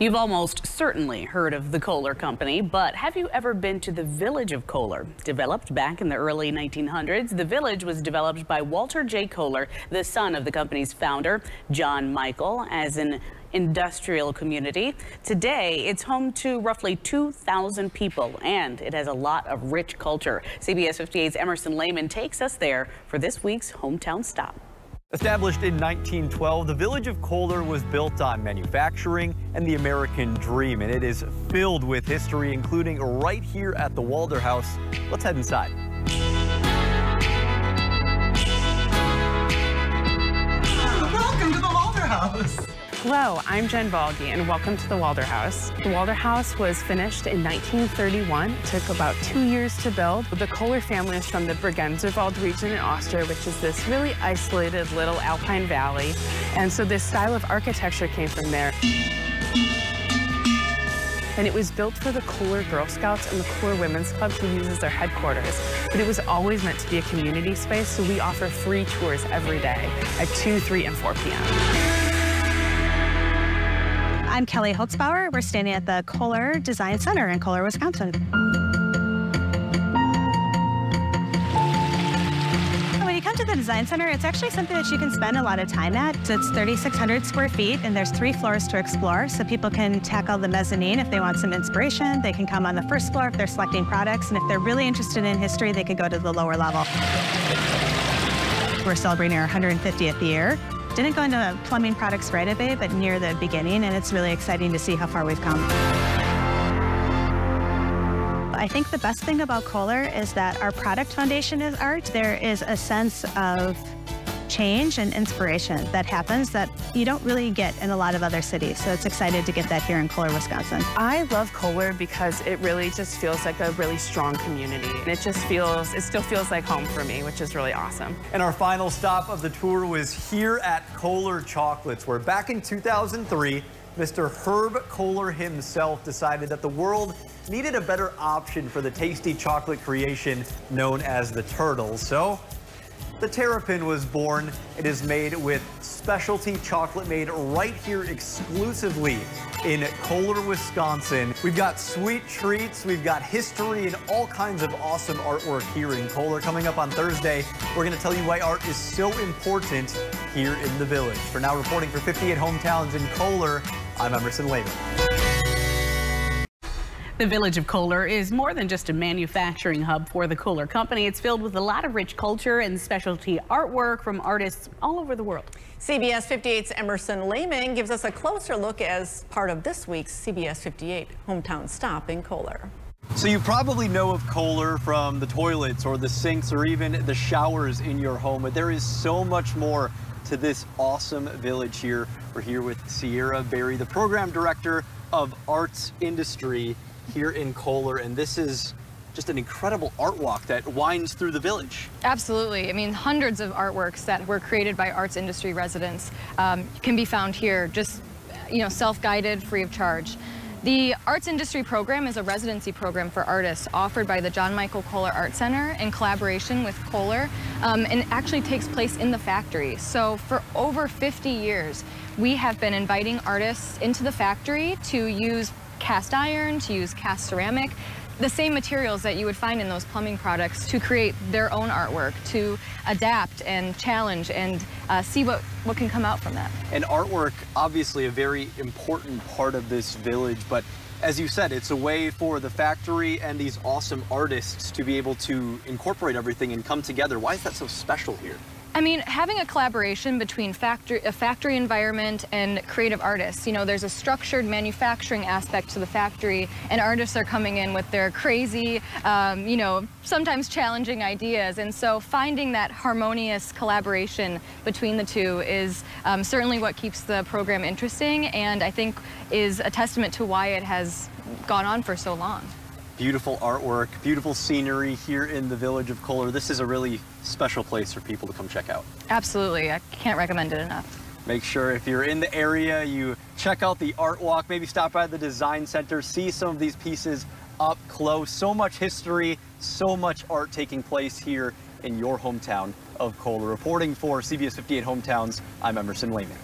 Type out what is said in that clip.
You've almost certainly heard of the Kohler Company, but have you ever been to the village of Kohler? Developed back in the early 1900s, the village was developed by Walter J. Kohler, the son of the company's founder, John Michael, as an industrial community. Today, it's home to roughly 2,000 people, and it has a lot of rich culture. CBS 58's Emerson Lehman takes us there for this week's Hometown Stop. Established in 1912, the village of Kohler was built on manufacturing and the American dream, and it is filled with history, including right here at the Waelderhaus. Let's head inside. Hello, I'm Jen Balgi, and welcome to the Waelderhaus. The Waelderhaus was finished in 1931. It took about two years to build. The Kohler family is from the Bregenzerwald region in Austria, which is this really isolated little alpine valley. And so this style of architecture came from there. And it was built for the Kohler Girl Scouts and the Kohler Women's Club to use as their headquarters. But it was always meant to be a community space, so we offer free tours every day at 2, 3, and 4 p.m. I'm Kelly Holtzbauer. We're standing at the Kohler Design Center in Kohler, Wisconsin. When you come to the Design Center, it's actually something that you can spend a lot of time at. So it's 3,600 square feet, and there's three floors to explore, so people can tackle the mezzanine if they want some inspiration. They can come on the first floor if they're selecting products, and if they're really interested in history, they could go to the lower level. We're celebrating our 150th year. Didn't go into plumbing products right away, but near the beginning, and it's really exciting to see how far we've come. I think the best thing about Kohler is that our product foundation is art. There is a sense of change and inspiration that happens that you don't really get in a lot of other cities. So it's excited to get that here in Kohler, Wisconsin. I love Kohler because it really just feels like a really strong community. And it just feels, it still feels like home for me, which is really awesome. And our final stop of the tour was here at Kohler Chocolates, where back in 2003, Mr. Herb Kohler himself decided that the world needed a better option for the tasty chocolate creation known as the turtles. So the Terrapin was born. It is made with specialty chocolate made right here exclusively in Kohler, Wisconsin. We've got sweet treats, we've got history, and all kinds of awesome artwork here in Kohler. Coming up on Thursday, we're going to tell you why art is so important here in the village. For now, reporting for 58 Hometowns in Kohler, I'm Emerson Lehman. The village of Kohler is more than just a manufacturing hub for the Kohler Company. It's filled with a lot of rich culture and specialty artwork from artists all over the world. CBS 58's Emerson Lehman gives us a closer look as part of this week's CBS 58 Hometown Stop in Kohler. So you probably know of Kohler from the toilets or the sinks or even the showers in your home, but there is so much more to this awesome village here. We're here with Sierra Berry, the program director of arts industry here in Kohler, and this is just an incredible art walk that winds through the village. Absolutely. I mean, hundreds of artworks that were created by arts industry residents um, can be found here, just, you know, self-guided, free of charge. The Arts Industry Program is a residency program for artists offered by the John Michael Kohler Art Center in collaboration with Kohler, um, and actually takes place in the factory. So for over 50 years, we have been inviting artists into the factory to use cast iron, to use cast ceramic, the same materials that you would find in those plumbing products to create their own artwork, to adapt and challenge and uh, see what, what can come out from that. And artwork, obviously a very important part of this village, but as you said, it's a way for the factory and these awesome artists to be able to incorporate everything and come together. Why is that so special here? I mean, having a collaboration between factory, a factory environment and creative artists, you know, there's a structured manufacturing aspect to the factory, and artists are coming in with their crazy, um, you know, sometimes challenging ideas. And so finding that harmonious collaboration between the two is um, certainly what keeps the program interesting, and I think is a testament to why it has gone on for so long. Beautiful artwork, beautiful scenery here in the village of Kohler. This is a really special place for people to come check out. Absolutely. I can't recommend it enough. Make sure if you're in the area, you check out the art walk, maybe stop by the design center, see some of these pieces up close. So much history, so much art taking place here in your hometown of Kohler. Reporting for CBS 58 Hometowns, I'm Emerson Lehman.